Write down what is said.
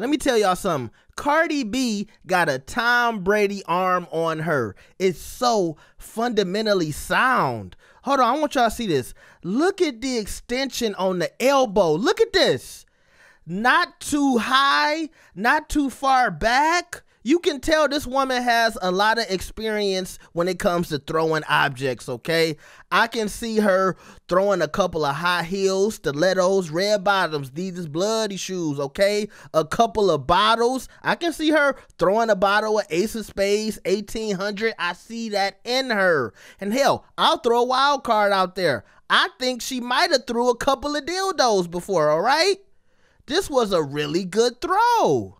Let me tell y'all something. Cardi B got a Tom Brady arm on her. It's so fundamentally sound. Hold on, I want y'all to see this. Look at the extension on the elbow. Look at this. Not too high, not too far back you can tell this woman has a lot of experience when it comes to throwing objects, okay? I can see her throwing a couple of high heels, stilettos, red bottoms, these bloody shoes, okay? A couple of bottles. I can see her throwing a bottle of Ace of Spades, 1800. I see that in her. And hell, I'll throw a wild card out there. I think she might have threw a couple of dildos before, all right? This was a really good throw.